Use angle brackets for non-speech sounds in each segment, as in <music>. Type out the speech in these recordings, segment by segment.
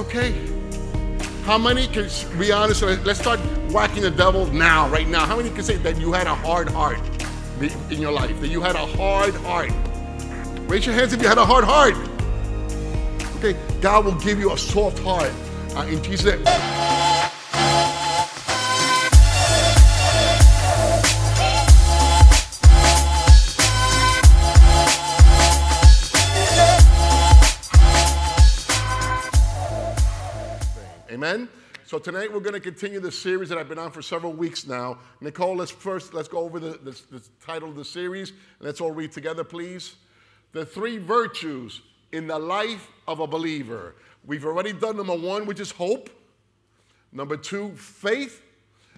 okay. How many can be honest? Let's start whacking the devil now, right now. How many can say that you had a hard heart in your life? That you had a hard heart? Raise your hands if you had a hard heart. Okay, God will give you a soft heart uh, in Jesus' name. Amen. So tonight we're going to continue the series that I've been on for several weeks now. Nicole, let's first let's go over the, the, the title of the series. And let's all read together, please. The three virtues in the life of a believer. We've already done number one, which is hope. Number two, faith.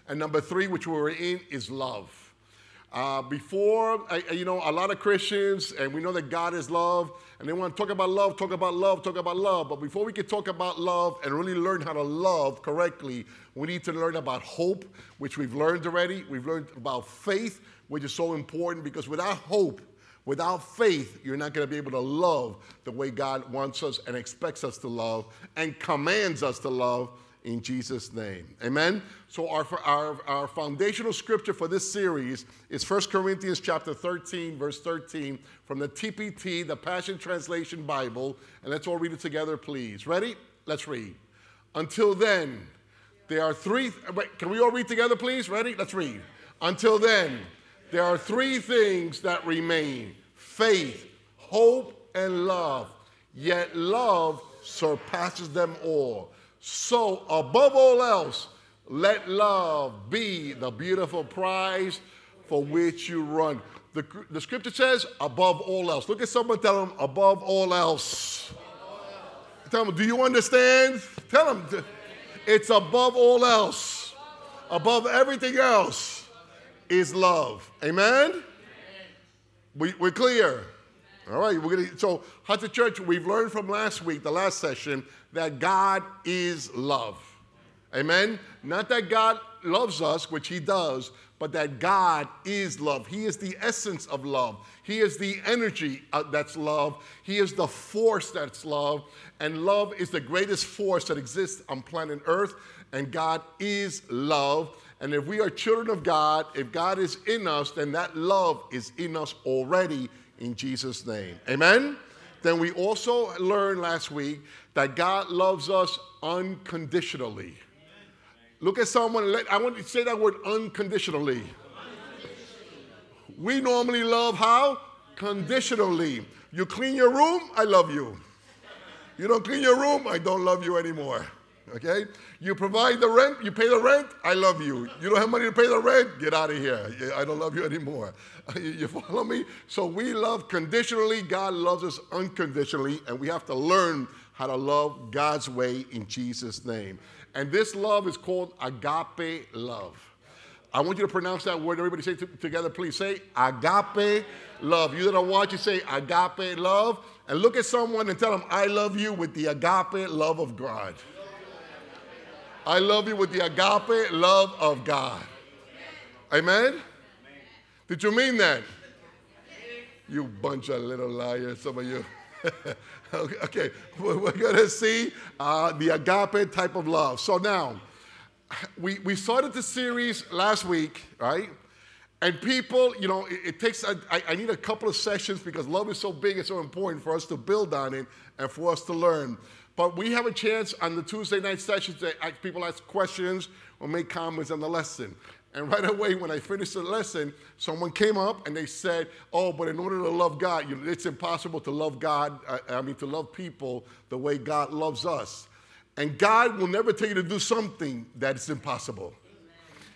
And number three, which we're in, is love. Uh, before, you know, a lot of Christians, and we know that God is love, and they want to talk about love, talk about love, talk about love. But before we can talk about love and really learn how to love correctly, we need to learn about hope, which we've learned already. We've learned about faith, which is so important because without hope, without faith, you're not going to be able to love the way God wants us and expects us to love and commands us to love in Jesus' name. Amen. So our, our, our foundational scripture for this series is 1 Corinthians chapter 13, verse 13 from the TPT, the Passion Translation Bible. And let's all read it together, please. Ready? Let's read. Until then, there are three, wait, can we all read together, please? Ready? Let's read. Until then, there are three things that remain faith, hope, and love. Yet love surpasses them all. So, above all else, let love be the beautiful prize for which you run. The, the scripture says, above all else. Look at someone, tell them, above all else. Tell them, do you understand? Tell them, it's above all else. Above everything else is love. Amen? We, we're clear. All right, we're gonna. So, Hudson Church, we've learned from last week, the last session, that God is love. Amen? Not that God loves us, which He does, but that God is love. He is the essence of love. He is the energy uh, that's love. He is the force that's love. And love is the greatest force that exists on planet Earth. And God is love. And if we are children of God, if God is in us, then that love is in us already in Jesus' name. Amen? Then we also learned last week that God loves us unconditionally. Look at someone, let, I want to say that word unconditionally. We normally love how? Conditionally. You clean your room, I love you. You don't clean your room, I don't love you anymore. Okay? You provide the rent, you pay the rent, I love you. You don't have money to pay the rent, get out of here. I don't love you <laughs> anymore. <laughs> You follow me? So we love conditionally, God loves us unconditionally, and we have to learn how to love God's way in Jesus' name. And this love is called agape love. I want you to pronounce that word. Everybody say it together, please. Say agape love. You that are watching, say agape love. And look at someone and tell them, I love you with the agape love of God. I love you with the agape love of God. Amen? Did you mean that? You bunch of little liars, some of you. <laughs> okay, we're going to see uh, the agape type of love. So now, we, we started the series last week, right? And people, you know, it, it takes, a, I, I need a couple of sessions because love is so big and so important for us to build on it and for us to learn. But we have a chance on the Tuesday night sessions that people ask questions or make comments on the lesson. And right away, when I finished the lesson, someone came up and they said, Oh, but in order to love God, you know, it's impossible to love God, uh, I mean, to love people the way God loves us. And God will never tell you to do something that is impossible.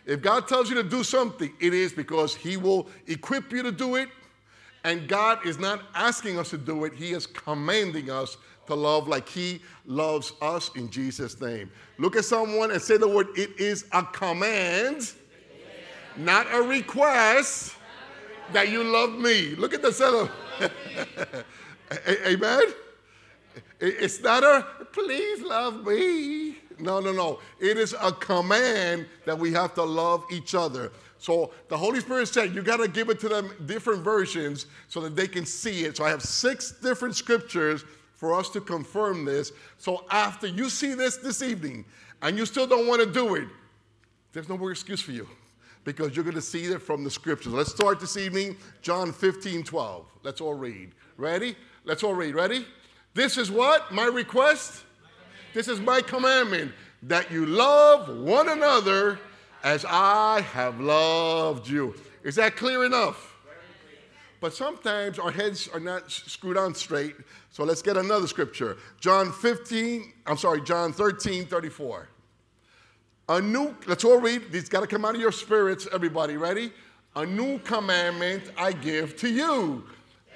If God tells you to do something, it is because He will equip you to do it. And God is not asking us to do it, He is commanding us to love like He loves us in Jesus' name. Look at someone and say the word, it is a command, not a request that you love me. Look at the setup. <laughs> Amen? It's not a please love me. No, no, no. It is a command that we have to love each other. So the Holy Spirit said, you got to give it to them different versions so that they can see it. So I have six different scriptures for us to confirm this. So after you see this this evening and you still don't want to do it, there's no more excuse for you because you're going to see it from the scriptures. Let's start this evening, John 15, 12. Let's all read. Ready? Let's all read. Ready? This is what? My request? This is my commandment that you love one another as I have loved you. Is that clear enough? But sometimes our heads are not screwed on straight. So let's get another scripture. John 15, I'm sorry, John 13, 34. A new, let's all read. These got to come out of your spirits, everybody. Ready? A new commandment I give to you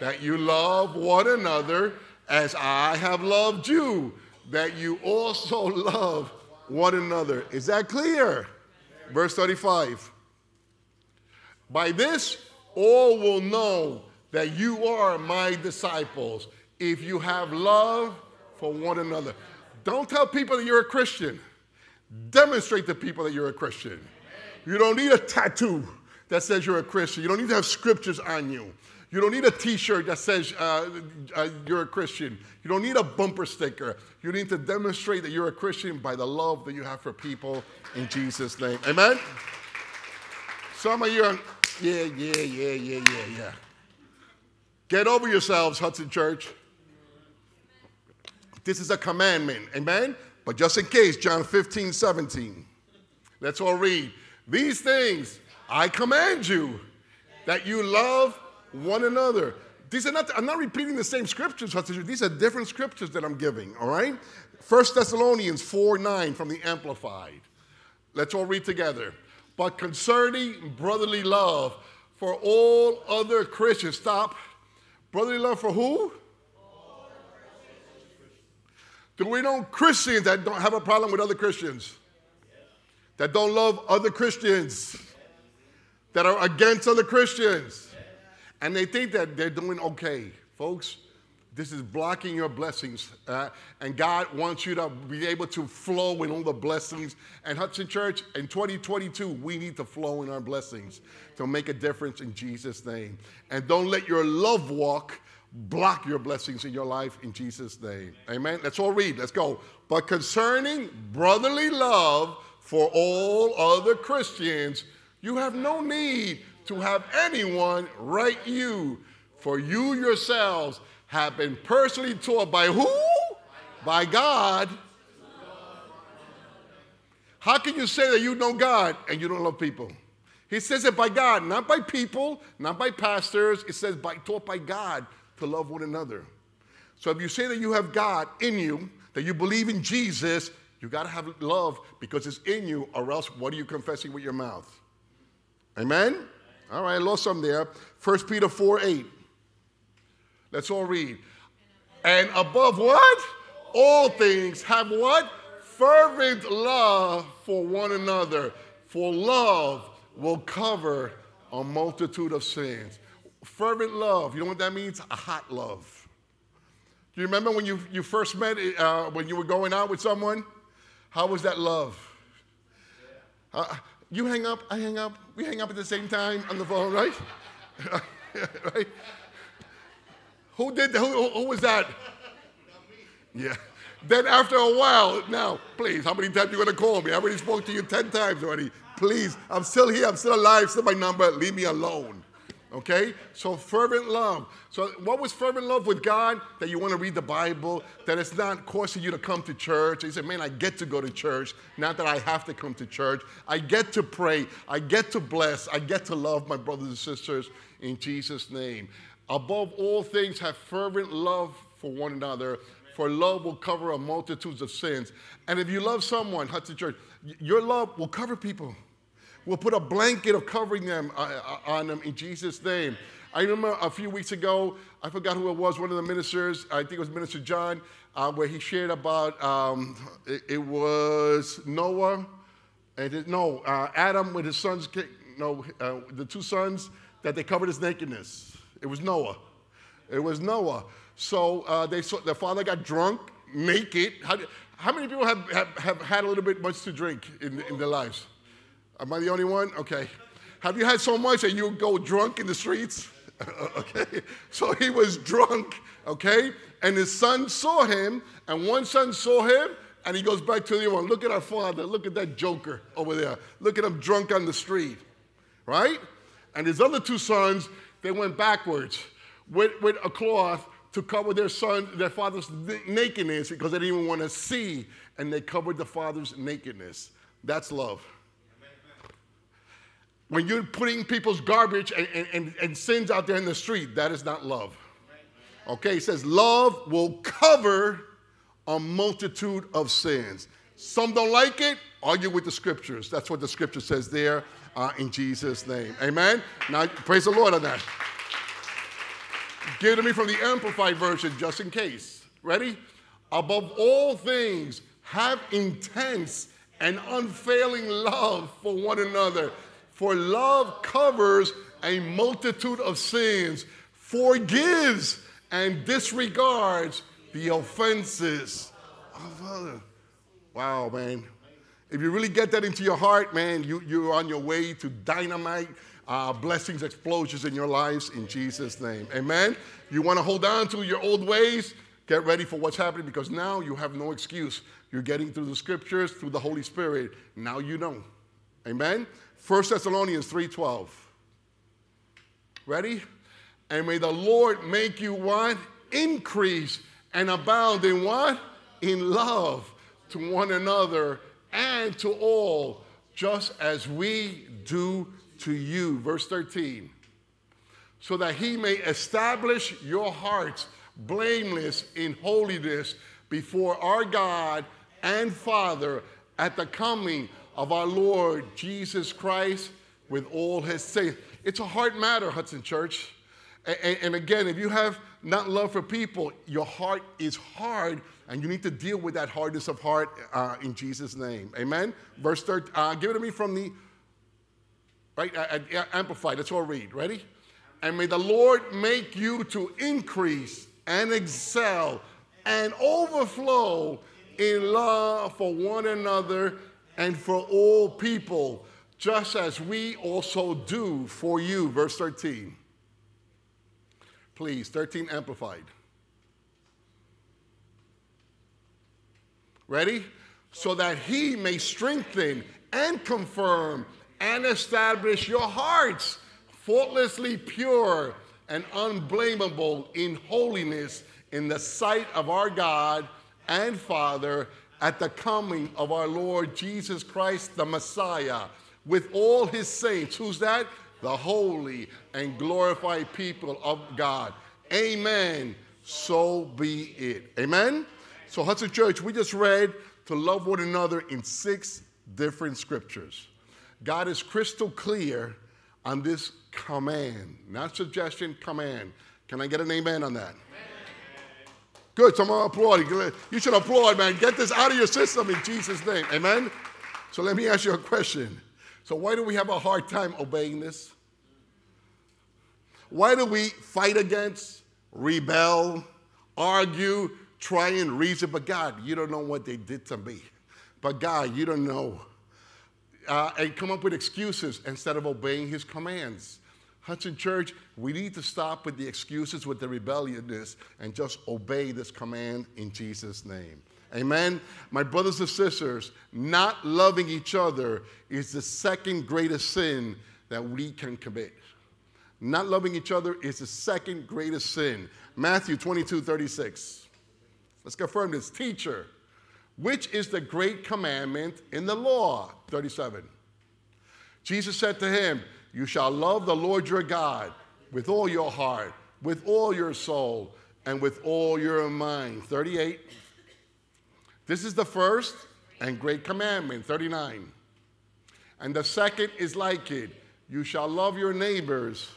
that you love one another as I have loved you, that you also love one another. Is that clear? Verse 35. By this, all will know that you are my disciples if you have love for one another. Don't tell people that you're a Christian. Demonstrate to people that you're a Christian. You don't need a tattoo that says you're a Christian. You don't need to have scriptures on you. You don't need a t shirt that says uh, uh, you're a Christian. You don't need a bumper sticker. You need to demonstrate that you're a Christian by the love that you have for people in Jesus' name. Amen? Some of you are, yeah, yeah, yeah, yeah, yeah, yeah. Get over yourselves, Hudson Church. This is a commandment. Amen? But just in case, John 15, 17. Let's all read. These things I command you that you love one another. These are not, I'm not repeating the same scriptures. These are different scriptures that I'm giving, all right? 1 Thessalonians 4 9 from the Amplified. Let's all read together. But concerning brotherly love for all other Christians, stop. Brotherly love for who? Do we know Christians that don't have a problem with other Christians? That don't love other Christians? That are against other Christians? And they think that they're doing okay. Folks, this is blocking your blessings. Uh, and God wants you to be able to flow in all the blessings. And Hudson Church, in 2022, we need to flow in our blessings to make a difference in Jesus' name. And don't let your love walk block your blessings in your life in Jesus' name. Amen. Let's all read. Let's go. But concerning brotherly love for all other Christians, you have no need to have anyone write you, for you yourselves have been personally taught by who? By God. How can you say that you know God and you don't love people? He says it by God, not by people, not by pastors. It says by, taught by God to love one another. So if you say that you have God in you, that you believe in Jesus, you got to have love because it's in you, or else what are you confessing with your mouth? Amen? All right, I lost some there. 1 Peter 4 8. Let's all read. And above what? All things have what? Fervent love for one another. For love will cover a multitude of sins fervent love. You know what that means? A hot love. Do you remember when you, you first met, uh, when you were going out with someone? How was that love? Uh, you hang up, I hang up, we hang up at the same time on the phone, right? <laughs> right? Who did that? Who, who was that? Yeah. Then after a while, now, please, how many times you gonna call me? I already spoke to you 10 times already. Please, I'm still here, I'm still alive, still my number, leave me alone. Okay? So fervent love. So what was fervent love with God? That you want to read the Bible, that it's not causing you to come to church. He said, man, I get to go to church, not that I have to come to church. I get to pray. I get to bless. I get to love my brothers and sisters in Jesus' name. Above all things, have fervent love for one another, for love will cover a multitude of sins. And if you love someone, Hudson Church, your love will cover people. We'll put a blanket of covering them uh, uh, on them in Jesus' name. I remember a few weeks ago, I forgot who it was, one of the ministers, I think it was Minister John, uh, where he shared about, um, it, it, was Noah, and it, no, uh, Adam with his sons, no, uh, the two sons, that they covered his nakedness. It was Noah. It was Noah. So uh, they saw, the father got drunk, naked. How, how many people have, have, have, had a little bit much to drink in, in their lives? Am I the only one? Okay. Have you had so much that you go drunk in the streets? <laughs> okay. So he was drunk, okay? And his son saw him, and one son saw him, and he goes back to the other one. Look at our father. Look at that joker over there. Look at him drunk on the street. Right? And his other two sons, they went backwards with, with a cloth to cover their son, their father's nakedness because they didn't even want to see, and they covered the father's nakedness. That's love. When you're putting people's garbage and, and, and, sins out there in the street, that is not love. Okay, it says love will cover a multitude of sins. Some don't like it, argue with the scriptures. That's what the scripture says there uh, in Jesus' name. Amen. Now, praise the Lord on that. Give to me from the Amplified Version just in case. Ready? Above all things, have intense and unfailing love for one another. For love covers a multitude of sins, forgives and disregards the offenses of others. Wow, man. If you really get that into your heart, man, you, you're on your way to dynamite uh, blessings, explosions in your lives in Jesus' name. Amen. You want to hold on to your old ways? Get ready for what's happening because now you have no excuse. You're getting through the scriptures, through the Holy Spirit. Now you know. Amen. 1 Thessalonians 3:12. Ready? And may the Lord make you what? Increase and abound in what? In love to one another and to all, just as we do to you. Verse 13. So that he may establish your hearts blameless in holiness before our God and Father at the coming of our Lord Jesus Christ with all his saints. It's a hard matter, Hudson Church. And, and, again, if you have not love for people, your heart is hard, and you need to deal with that hardness of heart uh, in Jesus' name. Amen. Verse 13. Uh, give it to me from the right? Amplified. Let's all read. Ready? And may the Lord make you to increase and excel and overflow in love for one another and for all people, just as we also do for you. Verse 13. Please, 13 amplified. Ready? So that he may strengthen and confirm and establish your hearts faultlessly pure and unblameable in holiness in the sight of our God and Father at the coming of our Lord Jesus Christ, the Messiah, with all his saints. Who's that? The holy and glorified people of God. Amen. So be it. Amen. So, Hudson Church, we just read to love one another in six different scriptures. God is crystal clear on this command, not suggestion, command. Can I get an amen on that? Amen. Good, someone applaud. You should applaud, man. Get this out of your system in Jesus' name. Amen? So let me ask you a question. So, why do we have a hard time obeying this? Why do we fight against, rebel, argue, try and reason? But God, you don't know what they did to me. But God, you don't know uh, and come up with excuses instead of obeying his commands. Hudson Church, we need to stop with the excuses, with the rebelliousness, and just obey this command in Jesus' name. Amen. My brothers and sisters, not loving each other is the second greatest sin that we can commit. Not loving each other is the second greatest sin. Matthew 22 36. Let's confirm this. Teacher, which is the great commandment in the law? 37. Jesus said to him, You shall love the Lord your God with all your heart, with all your soul, and with all your mind. 38. This is the first and great commandment. 39. And the second is like it you shall love your neighbors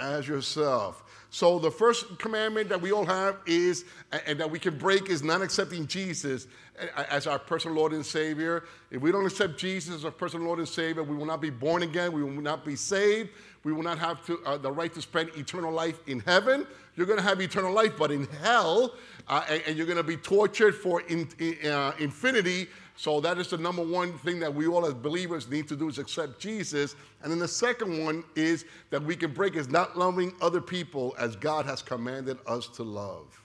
as yourself. So the first commandment that we all have is, and that we can break, is not accepting Jesus as our personal Lord and Savior. If we don't accept Jesus as our personal Lord and Savior, we will not be born again. We will not be saved. We will not have to, uh, the right to spend eternal life in heaven. You're going to have eternal life, but in hell, uh, and, and, you're going to be tortured for in, uh, infinity so that is the number one thing that we all as believers need to do is accept Jesus. And then the second one is that we can break is not loving other people as God has commanded us to love.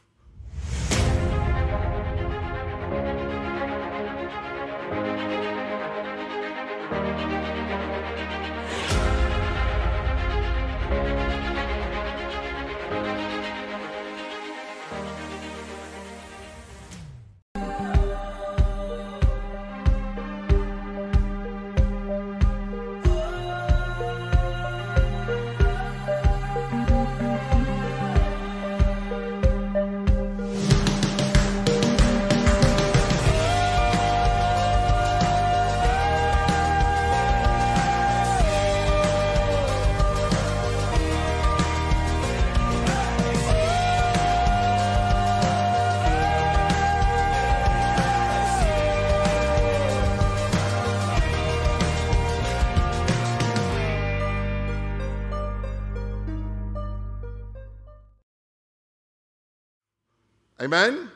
Amen?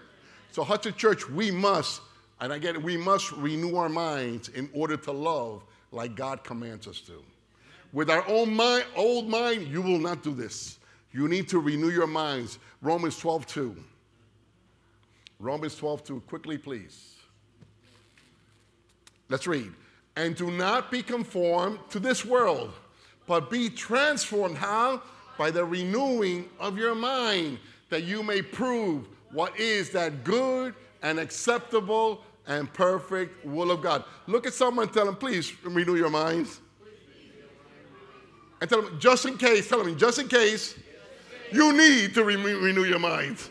So, Hudson Church, we must, and again, we must renew our minds in order to love like God commands us to. With our own mind, old mind, you will not do this. You need to renew your minds. Romans 12, 2. Romans 12, 2. Quickly, please. Let's read. And do not be conformed to this world, but be transformed. How? By the renewing of your mind, that you may prove what is that good and acceptable and perfect will of God. Look at someone tell them, please renew your minds. And tell them, just in case, tell them, just in case, you need to re- renew your minds.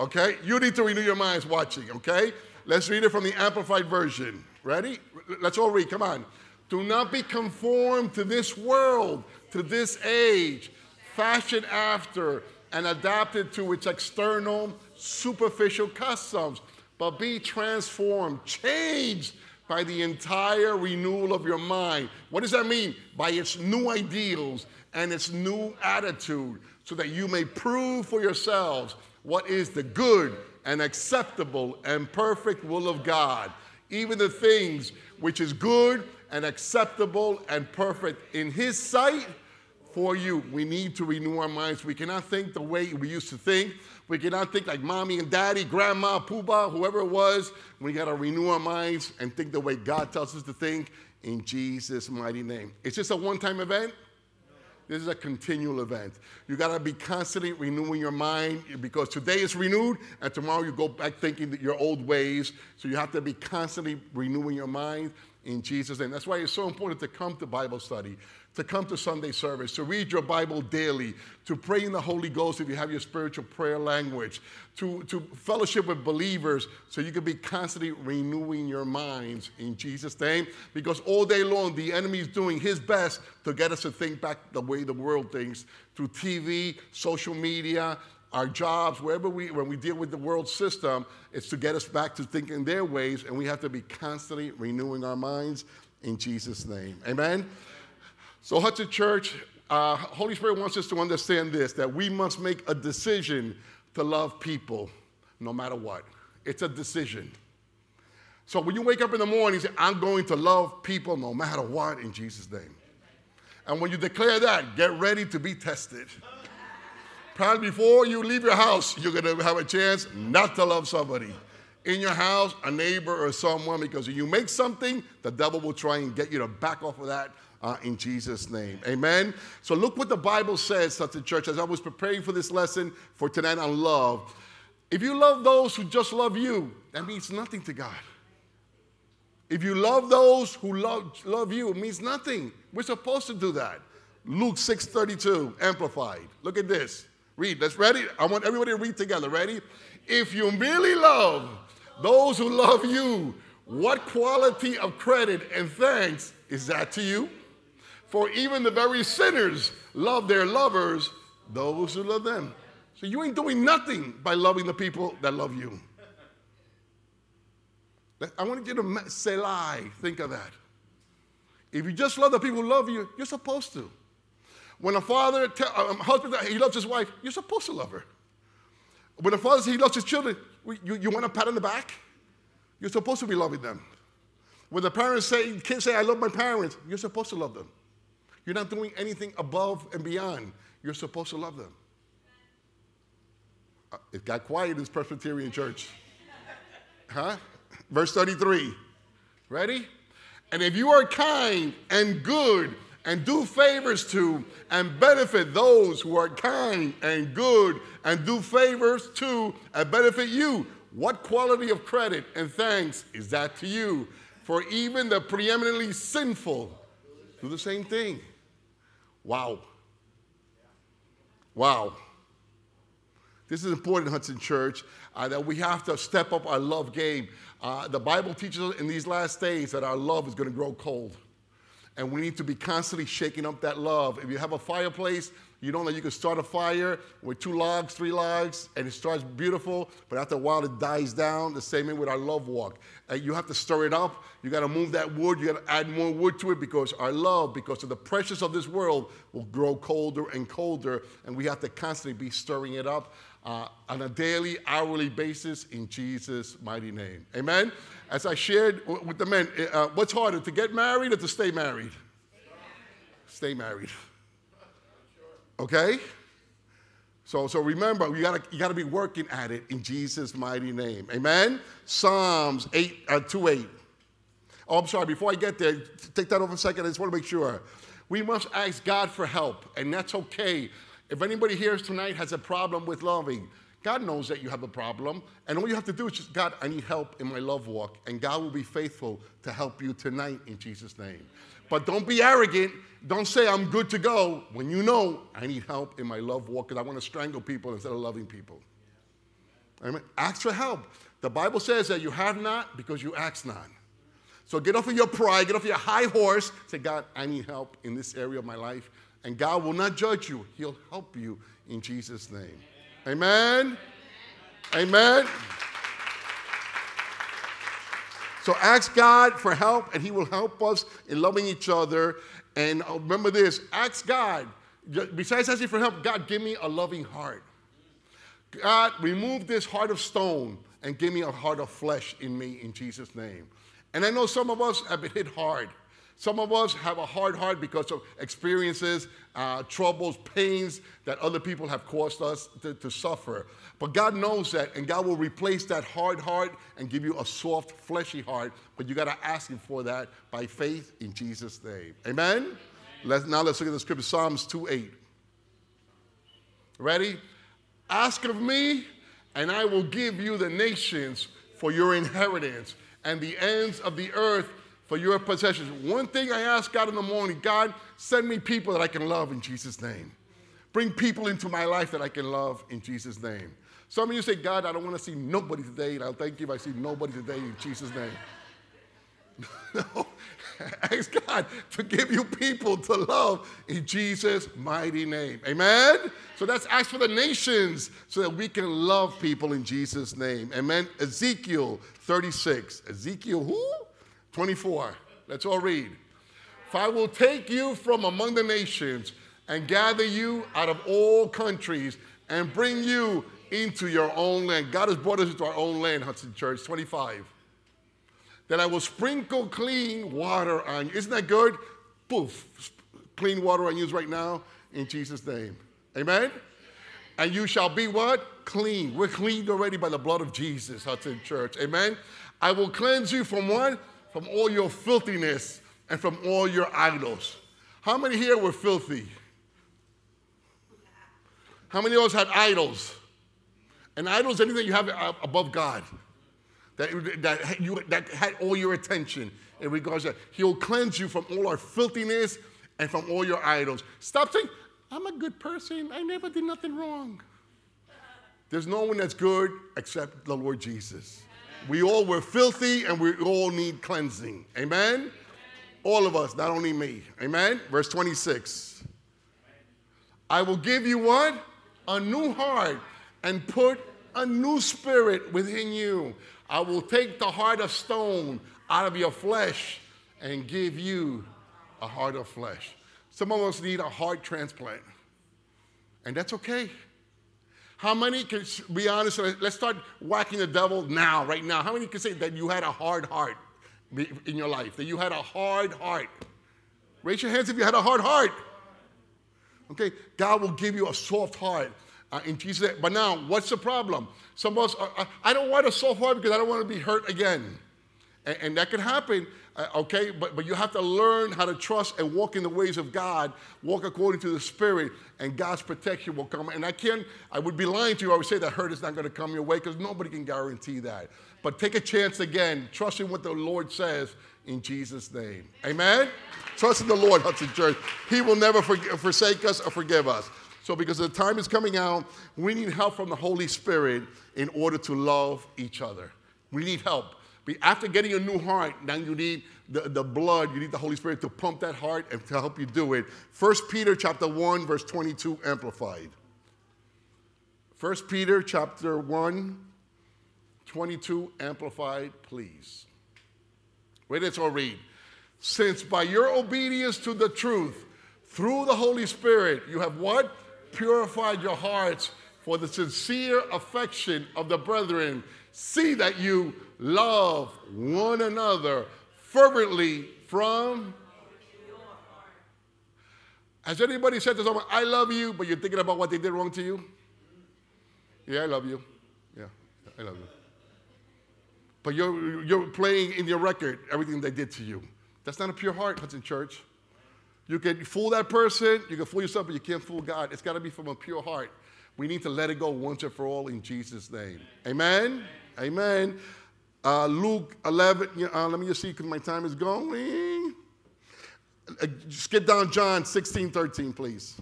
Okay? You need to renew your minds watching, okay? Let's read it from the Amplified Version. Ready? Let's all read. Come on. Do not be conformed to this world, to this age, fashioned after and adapted to its external, superficial customs, but be transformed, changed by the entire renewal of your mind. What does that mean? By its new ideals and its new attitude, so that you may prove for yourselves what is the good and acceptable and perfect will of God, even the things which is good and acceptable and perfect in His sight for you. We need to renew our minds. We cannot think the way we used to think. We cannot think like mommy and daddy, grandma, poobah, whoever it was. We got to renew our minds and think the way God tells us to think in Jesus' mighty name. It's just a one time event. This is a continual event. You got to be constantly renewing your mind because today is renewed and tomorrow you go back thinking your old ways. So you have to be constantly renewing your mind in Jesus' name. That's why it's so important to come to Bible study to come to Sunday service, to read your Bible daily, to pray in the Holy Ghost if you have your spiritual prayer language, to, to fellowship with believers so you can be constantly renewing your minds in Jesus' name. Because all day long, the enemy is doing his best to get us to think back the way the world thinks through TV, social media, our jobs, wherever we, when we deal with the world system, it's to get us back to thinking their ways, and we have to be constantly renewing our minds in Jesus' name. Amen? So, Hudson Church, uh, Holy Spirit wants us to understand this that we must make a decision to love people no matter what. It's a decision. So, when you wake up in the morning, you say, I'm going to love people no matter what in Jesus' name. And when you declare that, get ready to be tested. Probably before you leave your house, you're going to have a chance not to love somebody in your house, a neighbor, or someone, because if you make something, the devil will try and get you to back off of that uh, in Jesus' name. Amen. So look what the Bible says, Hudson Church, as I was preparing for this lesson for tonight on love. If you love those who just love you, that means nothing to God. If you love those who love, love you, it means nothing. We're supposed to do that. Luke 6:32, amplified. Look at this. Read. Let's ready. I want everybody to read together. Ready? If you merely love those who love you, what quality of credit and thanks is that to you? For even the very sinners love their lovers, those who love them. So you ain't doing nothing by loving the people that love you. I want you to say lie. Think of that. If you just love the people who love you, you're supposed to. When a father, a um, husband, he loves his wife, you're supposed to love her. When a father says he loves his children, you, you want a pat on the back? You're supposed to be loving them. When the parents say, kids say, I love my parents, you're supposed to love them. You're not doing anything above and beyond. You're supposed to love them. Uh, It got quiet in this Presbyterian church. Huh? Verse 33. Ready? And if you are kind and good and do favors to and benefit those who are kind and good and do favors to and benefit you, what quality of credit and thanks is that to you? For even the preeminently sinful do the same thing. Wow. Wow. This is important, Hudson Church, uh, that we have to step up our love game. Uh, the Bible teaches in these last days that our love is going to grow cold. And we need to be constantly shaking up that love. If you have a fireplace, you know that you can start a fire with two logs, three logs, and it starts beautiful, but after a while it dies down. The same way with our love walk. You have to stir it up. You got to move that wood. You got to add more wood to it because our love, because of the pressures of this world, will grow colder and colder, and we have to constantly be stirring it up uh, on a daily, hourly basis in Jesus' mighty name. Amen? As I shared with the men, uh, what's harder, to get married or to stay married? Stay married. Okay? So, so remember, you gotta, you gotta be working at it in Jesus' mighty name. Amen? Psalms 8, uh, 2 8. Oh, I'm sorry, before I get there, take that over a second. I just want to make sure. We must ask God for help, and that's okay. If anybody here tonight has a problem with loving, God knows that you have a problem, and all you have to do is just, God, I need help in my love walk, and God will be faithful to help you tonight in Jesus' name. But don't be arrogant. Don't say, I'm good to go, when you know I need help in my love walk because I want to strangle people instead of loving people. Amen. Ask for help. The Bible says that you have not because you ask not. So get off of your pride, get off your high horse. Say, God, I need help in this area of my life. And God will not judge you, He'll help you in Jesus' name. Amen. Amen. So ask God for help, and He will help us in loving each other. And uh, remember this ask God, besides asking for help, God, give me a loving heart. God, remove this heart of stone and give me a heart of flesh in me in Jesus' name. And I know some of us have been hit hard. Some of us have a hard heart because of experiences, uh, troubles, pains that other people have caused us to, to suffer. But God knows that, and God will replace that hard heart and give you a soft, fleshy heart. But you got to ask Him for that by faith in Jesus' name. Amen? Let's, now let's look at the scripture Psalms 2 8. Ready? Ask of me, and I will give you the nations for your inheritance and the ends of the earth for your possessions. One thing I ask God in the morning God, send me people that I can love in Jesus' name. Bring people into my life that I can love in Jesus' name. Some of you say, God, I don't want to see nobody today, and I'll thank you if I see nobody today in Jesus' name. <laughs> no, <laughs> ask God to give you people to love in Jesus' mighty name. Amen? So that's ask for the nations so that we can love people in Jesus' name. Amen? Ezekiel 36. Ezekiel who? 24. Let's all read. For I will take you from among the nations and gather you out of all countries and bring you into your own land. God has brought us into our own land, Hudson Church. 25. Then I will sprinkle clean water on you. Isn't that good? Poof. Clean water on you right now in Jesus' name. Amen? And you shall be what? Clean. We're cleaned already by the blood of Jesus, Hudson Church. Amen? I will cleanse you from what? From all your filthiness and from all your idols. How many here were filthy? How many of us had idols? And idols, anything you have above God that, that, you, that had all your attention in regards to He'll cleanse you from all our filthiness and from all your idols. Stop saying, I'm a good person. I never did nothing wrong. There's no one that's good except the Lord Jesus. We all were filthy and we all need cleansing. Amen? All of us, not only me. Amen? Verse 26. I will give you what? A new heart and put a new spirit within you. I will take the heart of stone out of your flesh and give you a heart of flesh. Some of us need a heart transplant, and that's okay. How many can be honest? Let's start whacking the devil now, right now. How many can say that you had a hard heart in your life? That you had a hard heart? Raise your hands if you had a hard heart. Okay, God will give you a soft heart. uh, in Jesus' But now, what's the problem? Some of us, are, I don't want a soft heart because I don't want to be hurt again. And, and that can happen, Uh, okay? But, but you have to learn how to trust and walk in the ways of God, walk according to the Spirit, and God's protection will come. And I can't, I would be lying to you. I would say that hurt is not going to come your way because nobody can guarantee that. But take a chance again, trust in what the Lord says in Jesus' name. Amen? Trust in the Lord, Hudson Church. He will never forsake us or forgive us. So, because the time is coming out, we need help from the Holy Spirit in order to love each other. We need help. After getting a new heart, now you need the, the blood, you need the Holy Spirit to pump that heart and to help you do it. 1 Peter chapter 1, verse 22, amplified. 1 Peter chapter 1, 22, amplified, please. Wait, it's all read. Since by your obedience to the truth, through the Holy Spirit, you have what? Purified your hearts for the sincere affection of the brethren. See that you love one another fervently from. Has anybody said to someone, I love you, but you're thinking about what they did wrong to you? Yeah, I love you. Yeah, I love you. But you're, you're playing in your record everything they did to you. That's not a pure heart, that's in church. You can fool that person, you can fool yourself, but you can't fool God. It's got to be from a pure heart. We need to let it go once and for all in Jesus' name. Amen? Amen. Uh, Luke 11, uh, let me just see because my time is going. Uh, skip down John 16, 13, please.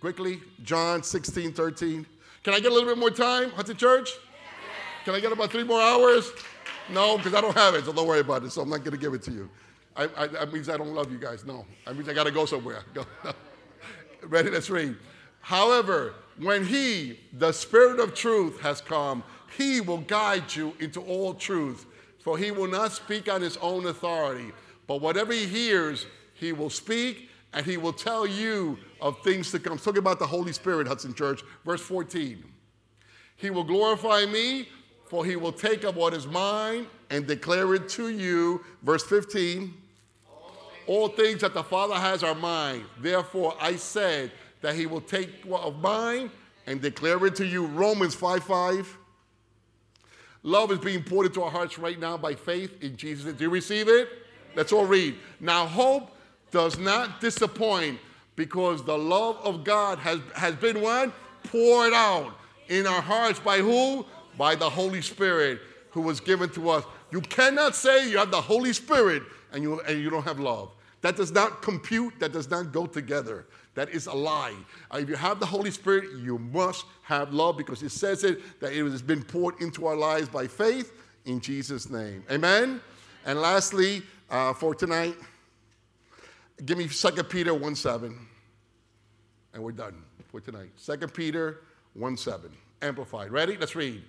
Quickly, John 16, 13. Can I get a little bit more time the church? Can I get about three more hours? No, because I don't have it, so don't worry about it. So I'm not going to give it to you. I, I, that means I don't love you guys. No, that means I got to go somewhere. <laughs> Go. <laughs> Ready? Let's read. However, when He, the Spirit of truth, has come, He will guide you into all truth. For He will not speak on His own authority, but whatever He hears, He will speak, and He will tell you of things to come. talking about the Holy Spirit, Hudson Church. Verse 14. He will glorify me, for He will take up what is mine and declare it to you. Verse 15. All things that the Father has are mine. Therefore, I said that he will take of mine and declare it to you. Romans 5 5. Love is being poured into our hearts right now by faith in Jesus. Do you receive it? Let's all read. Now, hope does not disappoint because the love of God has, has been what? Poured out in our hearts by who? By the Holy Spirit who was given to us. You cannot say you have the Holy Spirit and you, and you don't have love. That does not compute, that does not go together. That is a lie. Uh, if you have the Holy Spirit, you must have love because it says it that it has been poured into our lives by faith in Jesus' name. Amen? And lastly, uh, for tonight, give me 2 Peter 1 7. And we're done for tonight. 2 Peter 1 7. Amplified. Ready? Let's read.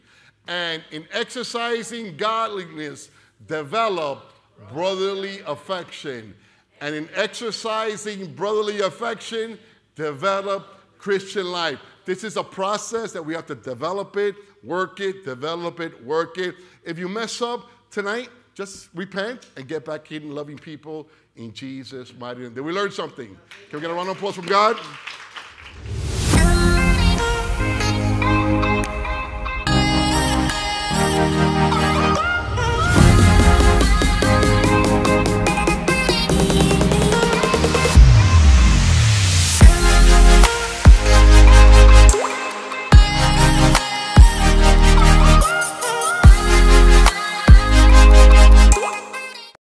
And in exercising godliness, develop brotherly affection and in exercising brotherly affection, develop Christian life. This is a process that we have to develop it, work it, develop it, work it. If you mess up tonight, just repent and get back in loving people in Jesus' mighty name. Did we learn something? Can we get a round of applause from God?